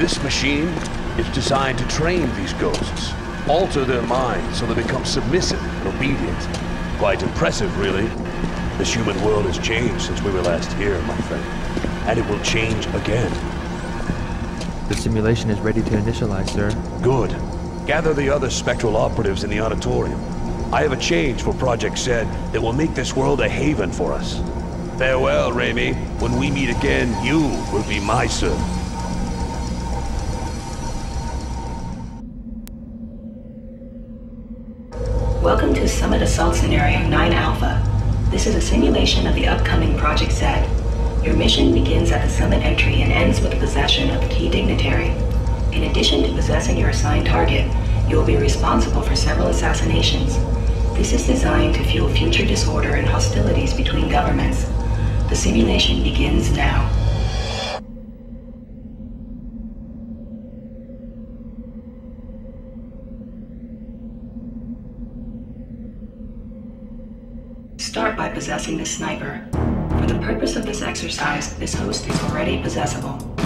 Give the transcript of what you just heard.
This machine is designed to train these ghosts, alter their minds so they become submissive and obedient. Quite impressive, really. This human world has changed since we were last here, my friend. And it will change again. The simulation is ready to initialize, sir. Good. Gather the other spectral operatives in the auditorium. I have a change for Project Zed that will make this world a haven for us. Farewell, Raimi. When we meet again, you will be my servant. Welcome to Summit Assault Scenario 9 Alpha. This is a simulation of the upcoming Project Zed. Your mission begins at the summit entry and ends with the possession of a key dignitary. In addition to possessing your assigned target, you will be responsible for several assassinations. This is designed to fuel future disorder and hostilities between governments. The simulation begins now. Start by possessing the sniper. For the purpose of this exercise, this host is already possessable.